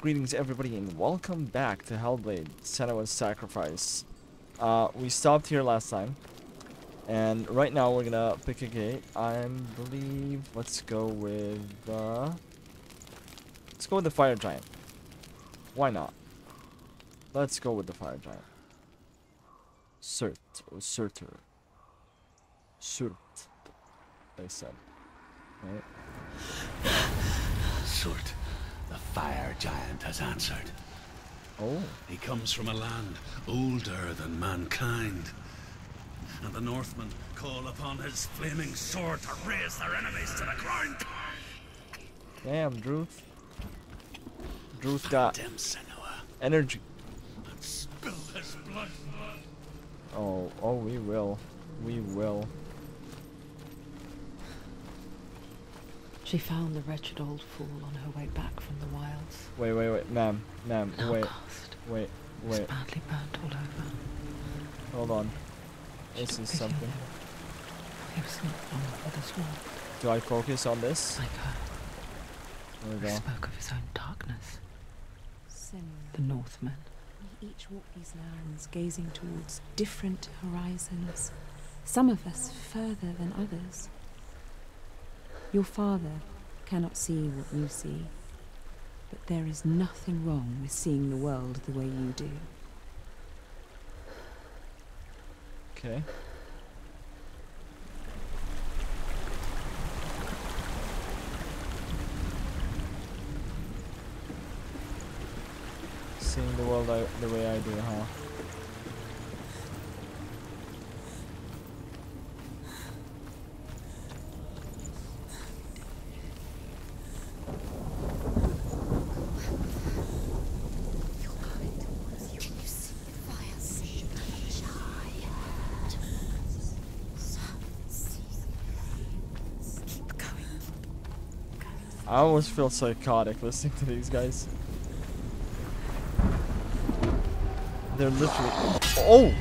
Greetings everybody and welcome back to Hellblade Senua's Sacrifice. Uh, we stopped here last time. And right now we're gonna pick a gate. I believe let's go with uh Let's go with the fire giant. Why not? Let's go with the fire giant. Surt or Surtur. Surt they said. Right? Surt, the fire giant has answered. Oh. He comes from a land older than mankind. And the Northmen call upon his flaming sword to raze their enemies to the ground. Damn, Druth. Druth got energy. Spill his blood. Oh, oh, we will. We will. She found the wretched old fool on her way back from the wilds. Wait, wait, wait, ma'am, ma'am, wait, Outcast. wait, Was wait. badly burnt all over. Hold on. She This is something. him. He was not long with us all, Do I focus on this? like her. There we Who go. spoke of his own darkness. Senua, The Northmen. we each walk these lands gazing towards different horizons, some of us further than others. Your father cannot see what you see, but there is nothing wrong with seeing the world the way you do. Okay. Seeing the world the way I do, huh? Almost feel psychotic listening to these guys. They're literally. Oh!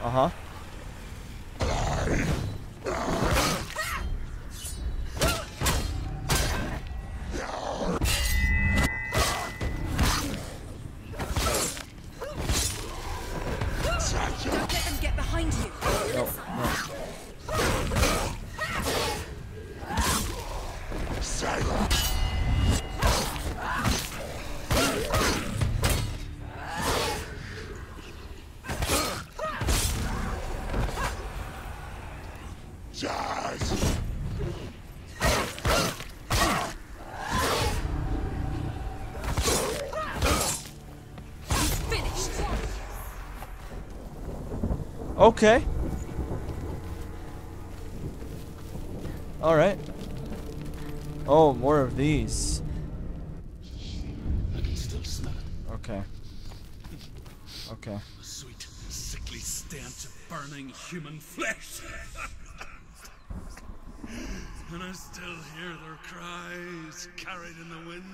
Uh huh. Okay. Alright. Oh, more of these. I can still smell it. Okay. Okay. The sweet, sickly stench of burning human flesh. And I still hear their cries carried in the wind.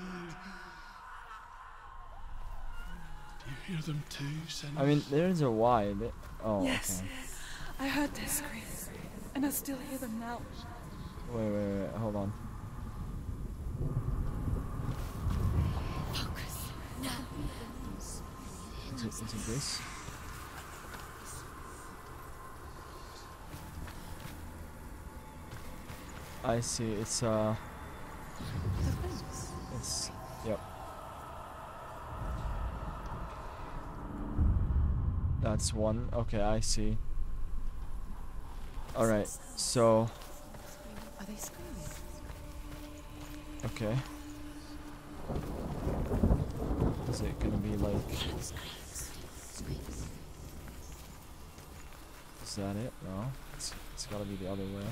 Do you hear them too, Senua? I mean, there's a why. th- Oh, Yes. okay. I heard their screams, and I still hear them now. Wait, wait, wait. Hold on. Is it, is it this? I see. It's uh. It's yep. That's one. Okay, I see. All right. So okay. Is it gonna be like? Is that it? No. It's it's gotta be the other way.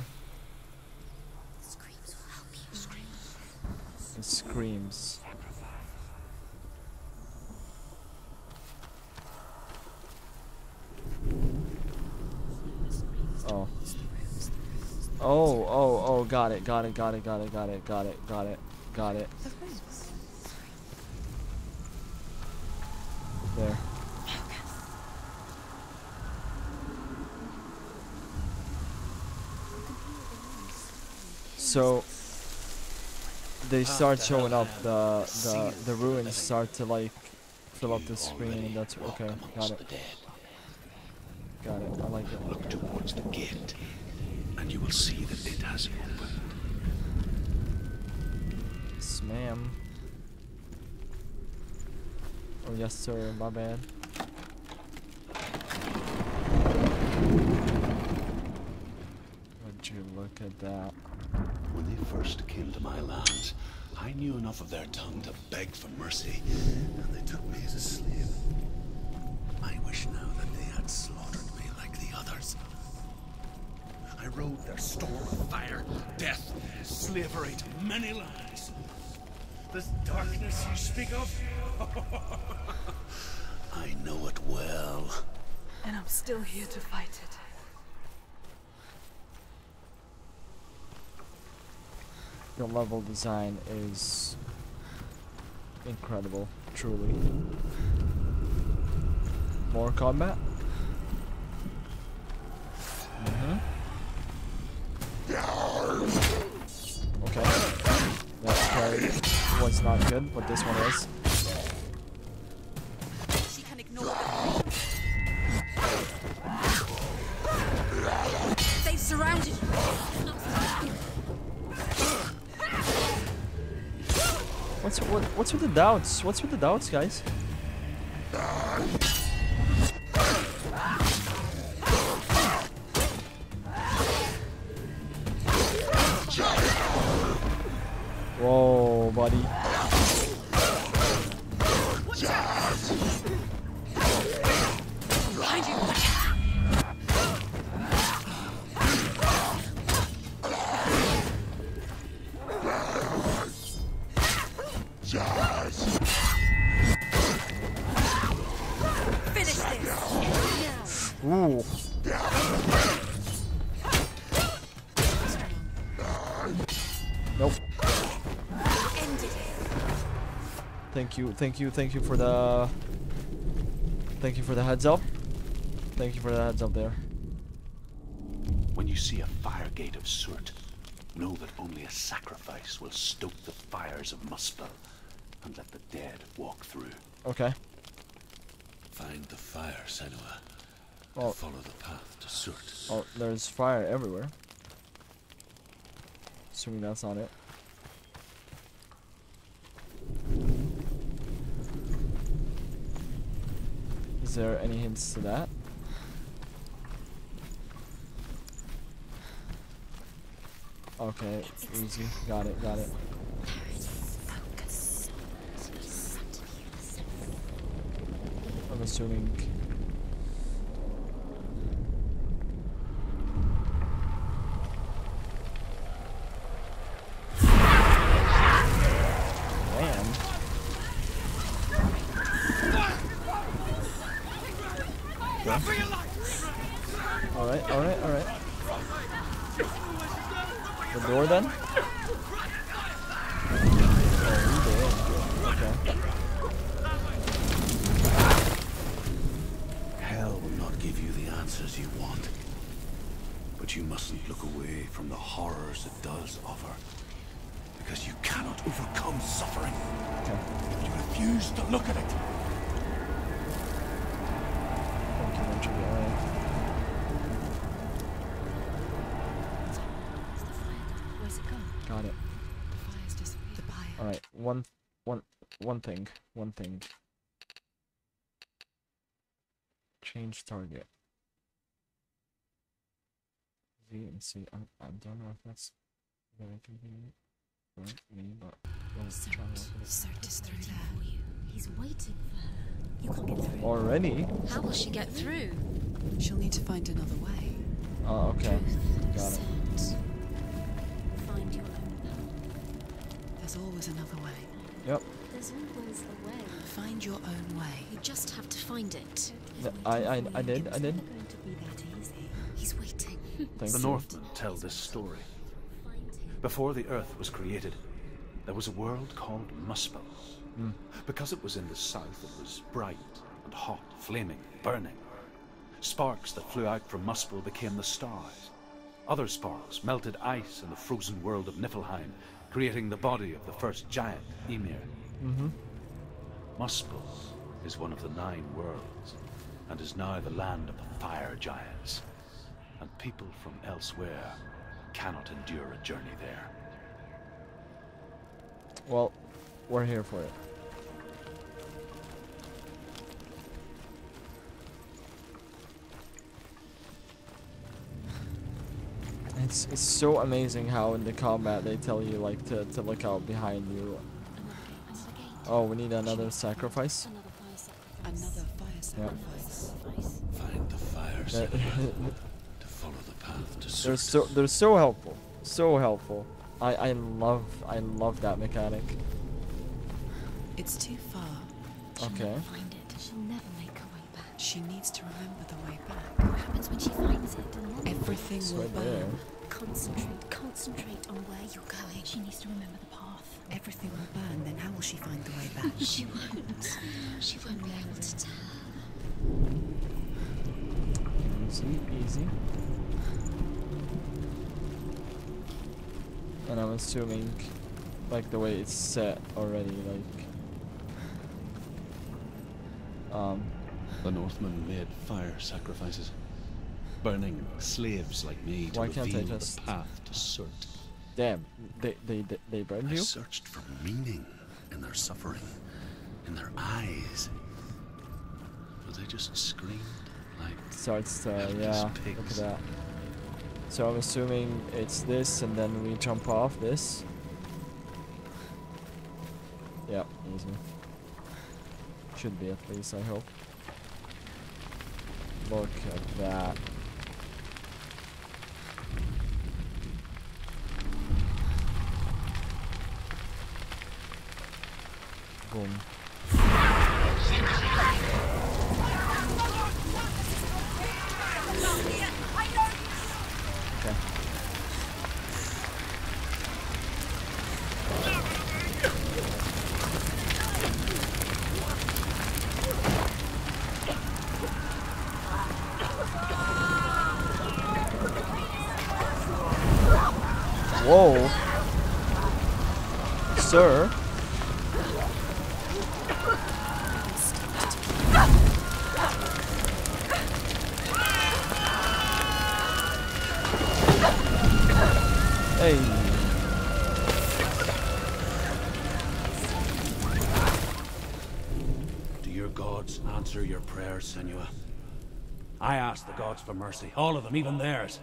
It screams. Oh. Oh, oh, oh, got it, got it, got it, got it, got it, got it, got it, got it. There. So they ah, start showing up. The the the ruins start to like fill up the screen, and that's okay. Got it. Got it. I like it. Look towards the gate, and you will see that it has opened. Yes, ma'am. Oh yes, sir. My bad. Would you look at that? When they first came to my lands, I knew enough of their tongue to beg for mercy, and they took me as a slave. I wish now that they had slaughtered me like the others. I rode their store of fire, death, slavery to many lands. This darkness you speak of, I know it well. And I'm still here to fight it. The level design is incredible, truly. More combat. Mhm. Okay. That was not good, but this one is. Doubts? What's with the doubts, guys? Thank you, thank you, thank you for the. Thank you for the heads up. Thank you for the heads up there. When you see a fire gate of Surt, know that only a sacrifice will stoke the fires of Muspel and let the dead walk through. Okay. Find the fire, Senua. Oh. Follow the path to Surt. Oh, there's fire everywhere. Assuming that's not it. Is there any hints to that? Okay, easy. Got it, got it. I'm assuming. One, one, one thing, one thing. Change target. V and C. I, I don't know if that's very convenient for me, but we'll try and open it. Is through there. for you. He's waiting for her. You can't get through. Already? How will she get through? She'll need to find another way. Oh, okay. Truth Got it. There's always another way. Yep. There's always a way. Find your own way. You just have to find it. Th- I, I, I did, I did. It's not going to be that easy. He's waiting. Thank The. Northmen tell this story. Before the Earth was created, there was a world called Muspel. Hmm. Because it was in the south, it was bright and hot, flaming, burning. Sparks that flew out from Muspel became the stars. Other sparks melted ice in the frozen world of Niflheim, creating the body of the first giant, Ymir. Mm-hmm. Muspel is one of the nine worlds, and is now the land of the fire giants. And people from elsewhere cannot endure a journey there. Well, we're here for it. It's it's so amazing how in the combat they tell you like to, to look out behind you. Oh, we need another sacrifice. Another fire sacrifice. Another fire Yeah. sacrifice. Find the fire They're, to follow the path to they're Surt. so they're so helpful, so helpful. I I love I love that mechanic. It's too far. She'll Okay. never find it. She'll never make her way back. She needs to remember the way back. What happens when she finds it? Everything It's will right there. Burn. Concentrate, concentrate on where you're going. She needs to remember the path. Everything will burn. Then how will she find the way back? She won't. She won't be able to tell. Easy, easy. And I'm assuming, like the way it's set already, like, um, The Northmen made fire sacrifices, burning slaves like me to Why can't I just- the path to Surt. damn, they they they, they burned I you. searched for meaning in their suffering, in their eyes. But they just screamed like Starts to uh, Helpless yeah, look at that. So I'm assuming it's this, and then we jump off this. Yep, easy. Should be at least, I hope. Look at that. помню. Prayers, Senua? I asked the gods for mercy, all of them, even theirs.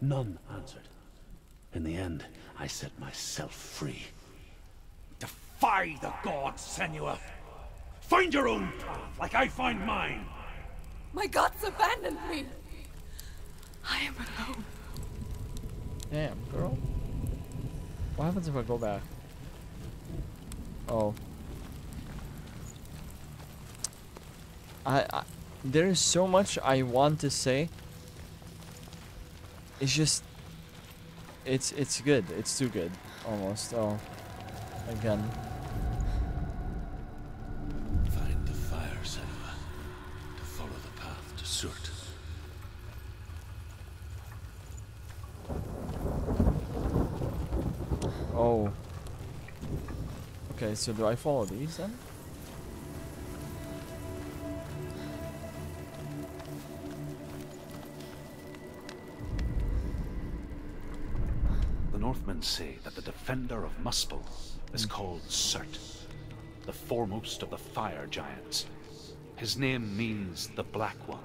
None answered. In the end, I set myself free. Defy the gods, Senua! Find your own path, like I find mine! My gods abandoned me. I am alone. Damn, girl. What happens if I go back? Oh. I, I there is so much I want to say. It's just it's it's good. It's too good almost. Oh. Again. Find the fire, Senua, to follow the path to Surt. Oh. Okay, so do I follow these then? Say that the defender of Muspel is called Surt, the foremost of the fire giants. His name means the Black One,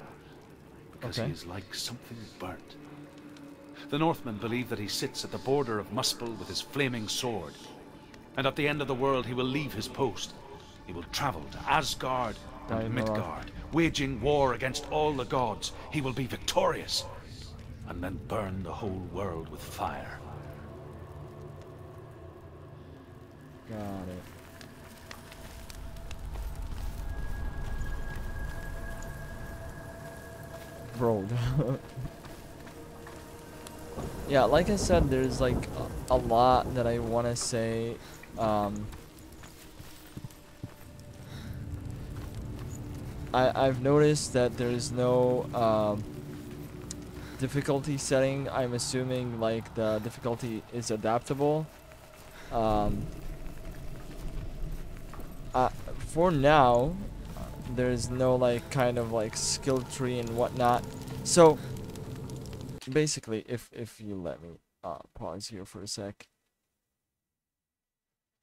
because Okay. he is like something burnt. The Northmen believe that he sits at the border of Muspel with his flaming sword, and at the end of the world he will leave his post. He will travel to Asgard and Midgard, waging war against all the gods. He will be victorious, and then burn the whole world with fire. Got it. Bro. yeah, like I said, there's like a, a lot that I want to say. Um, I I've noticed that there's no um, difficulty setting, I'm assuming like the difficulty is adaptable. Um, for now, there's no like kind of like skill tree and whatnot. So basically, if if you let me uh, pause here for a sec.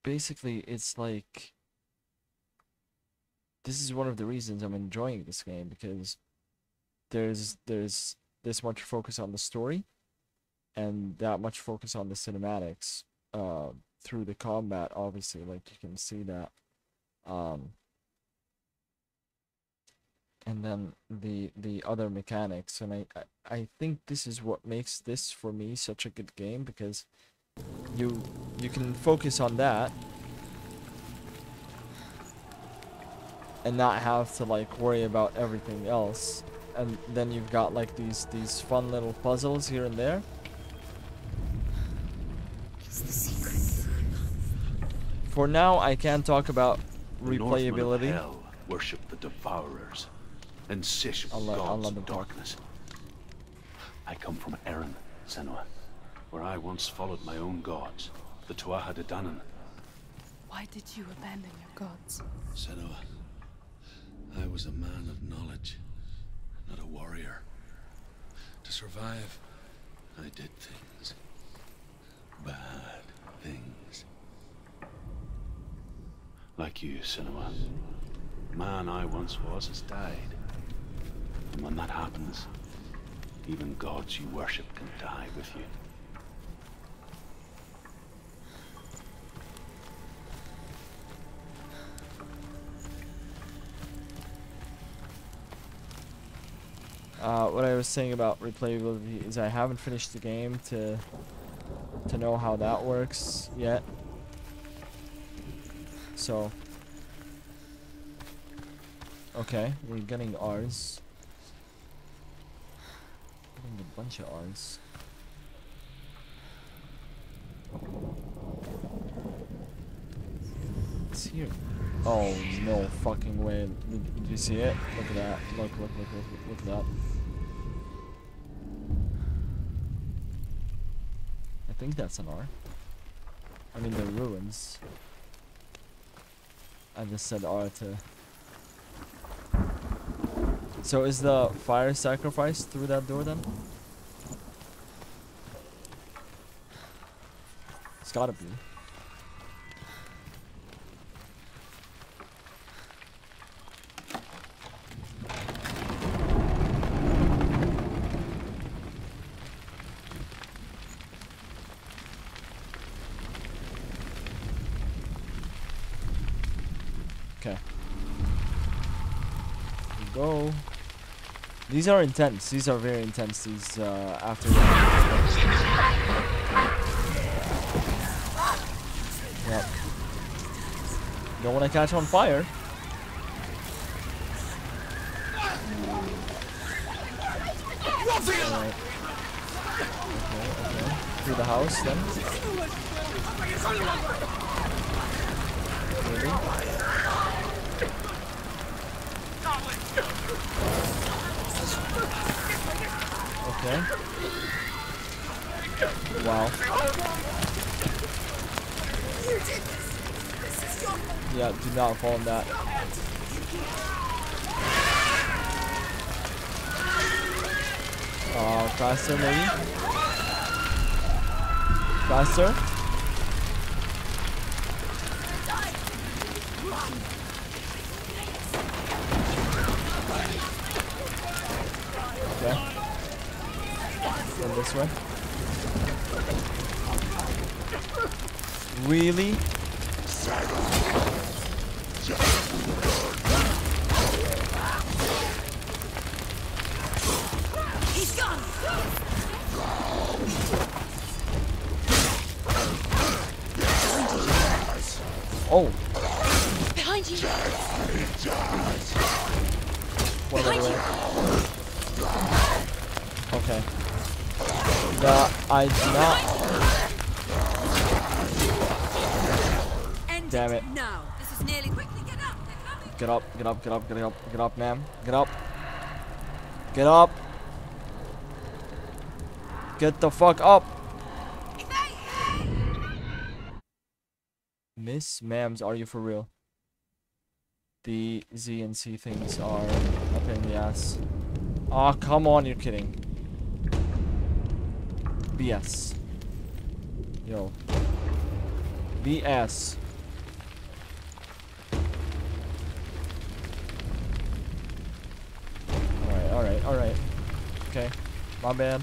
Basically, it's like this is one of the reasons I'm enjoying this game because there's there's this much focus on the story and that much focus on the cinematics uh, through the combat obviously like you can see that um, and then the the other mechanics and I, I I think this is what makes this for me such a good game because you you can focus on that and not have to like worry about everything else. And then you've got like these these fun little puzzles here and there. For now I can't talk about The Northmen of replayability hell worship the Devourers, insatiable I'll let- I'll gods of darkness. I come from Erin, Senua, where I once followed my own gods, the Tuatha De Danann. Why did you abandon your gods? Senua, I was a man of knowledge, not a warrior. To survive, I did things. Bad things. Like you, Senua. Man I once was has died. And when that happens, even gods you worship can die with you. Uh, what I was saying about replayability is I haven't finished the game to to know how that works yet. So okay, we're getting ours. Getting a bunch of ours. It's here. Oh no fucking way! Did, did you see it? Look at that! Look! Look! Look! Look! Look at that! I think that's an R. I mean the ruins. I just said R to. So is the fire sacrifice through that door then? It's gotta be. Okay. We go. These are intense. These are very intense. These uh, after. Yep. Don't want to catch on fire. Alright. Okay, okay. Through the house then. Really? Okay. Wow. Do not fall in that. Uh, faster maybe? Faster? Okay. Then this way. Really? Oh, Behind you! wait, wait, wait. Okay. The, I do not. End Damn it. Now! This is nearly quickly get up! Get up, get up, get up, get up, get up, ma'am. Get up. Get up. Get the fuck up. Miss Mams, are you for real? The Z and C things are up in the ass. Aw, oh, come on, you're kidding. BS. Yo. BS. Alright, alright, alright. Okay. My bad.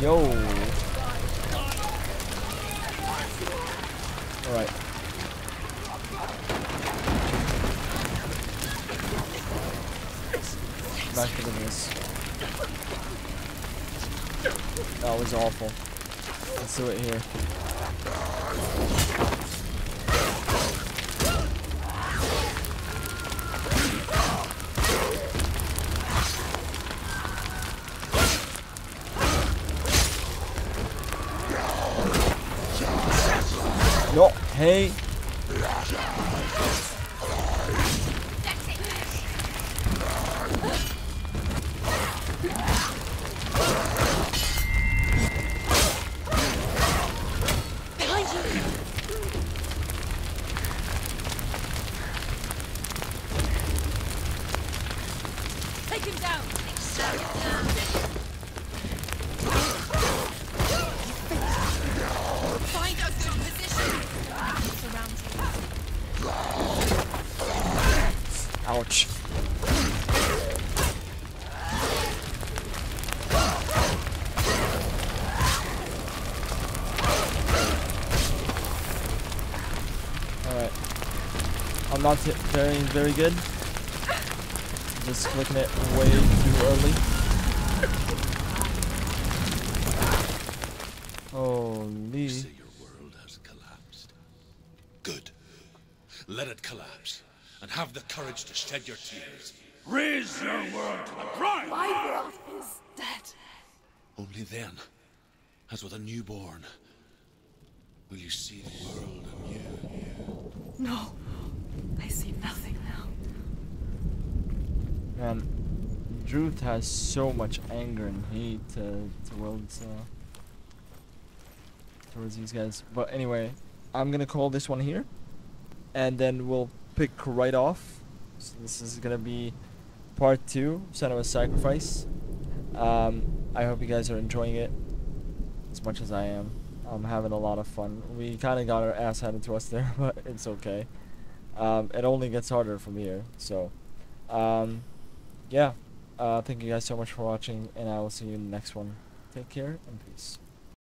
Yo. Alright. Back to the this. Was awful. Let's do it here. Hey. I'm not very, very good. Just clicking it way too early. Holy. Say your world has collapsed. Good. Let it collapse. And have the courage to shed your tears. Raise your world to the prime! My world is dead. Only then, as with a newborn, will you see the world anew. No, I see nothing now. Man, Druth has so much anger and hate uh, towards uh, towards these guys. But anyway, I'm gonna call this one here, and then we'll pick right off. So this is gonna be part two, Senua's Sacrifice. Um, I hope you guys are enjoying it as much as I am. I'm having a lot of fun. We kind of got our ass handed to us there, but it's okay. Um, it only gets harder from here. So, um, yeah. Uh, thank you guys so much for watching, and I will see you in the next one. Take care and peace.